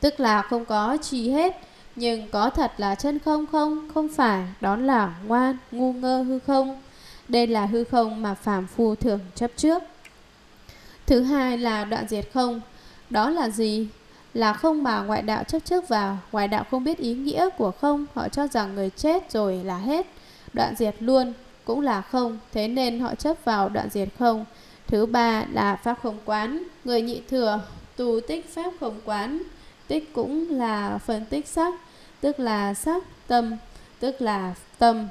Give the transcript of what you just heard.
Tức là không có chi hết, Nhưng có thật là chân không không? Không phải. Đó là ngoan, ngu ngơ, hư không. Đây là hư không mà phàm phu thường chấp trước. Thứ hai là đoạn diệt không. Đó là gì? Là không mà ngoại đạo chấp trước vào. Ngoại đạo không biết ý nghĩa của không. Họ cho rằng người chết rồi là hết. Đoạn diệt luôn cũng là không. Thế nên họ chấp vào đoạn diệt không. Thứ ba là pháp không quán. Người nhị thừa tu tích pháp không quán. Tích cũng là phân tích sắc Tức là sắc tâm Tức là tâm.